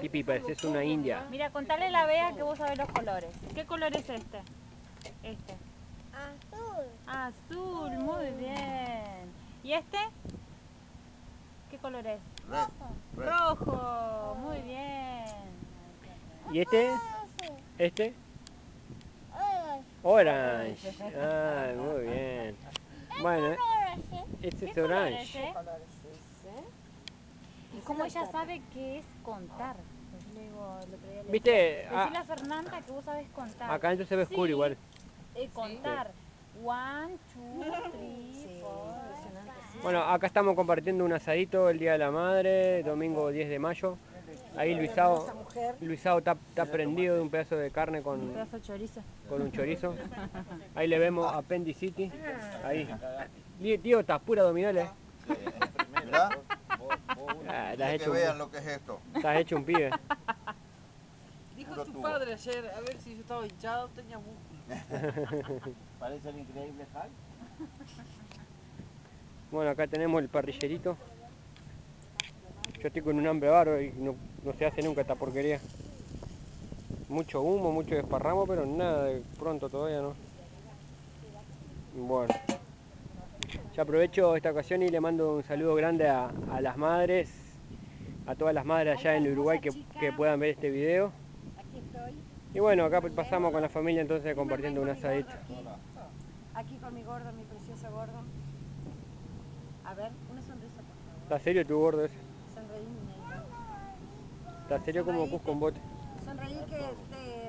Pipi, pareces una india. Mira, contale a la Bea que vos sabés los colores. ¿Qué color es este? Este. Azul. Azul, muy bien. ¿Y este? ¿Qué color es? Red. Rojo, muy bien. ¿Y este? ¿Este? Orange. Orange. Ah, muy bien. Bueno, Orange. este es ¿Qué color orange. es, color es ese? ¿Y cómo ella sabe qué es contar? Le digo, el otro día le ¿Viste? decía, Ah, Decirle a Fernanda que vos sabés contar. Acá adentro se ve oscuro Sí, igual. eh, contar. One, two, three, Sí, four. Bueno, acá estamos compartiendo un asadito el Día de la Madre, domingo 10 de mayo. Ahí Luisao. Luisao está, está prendido de un pedazo de carne Un con, pedazo de chorizo. con un chorizo. Ahí le vemos Appendicity. Ahí. Tío, Tío, estás pura abdominales. Mirá, Ah, que hecho, vean un, lo que es esto. estás hecho un pibe. Dijo Puro tu tubo. padre ayer, a ver si yo estaba hinchado, tenía músculo. Parece el increíble Hulk. Bueno, acá tenemos el parrillerito. Yo estoy con un hambre bárbaro y no, no se hace nunca esta porquería. Mucho humo, mucho desparramo, pero nada de pronto todavía no. Bueno. Ya aprovecho esta ocasión y le mando un saludo grande a, a las madres, a todas las madres allá en Uruguay que, que puedan ver este video. Aquí estoy. Y bueno, acá pasamos con la familia entonces compartiendo un asadito. Aquí, aquí con mi gordo, mi precioso gordo. A ver, una sonrisa, por favor. ¿Está serio tu gordo ese? Sonreí, mi. Está serio como Cusco en bote. Sonreí que te...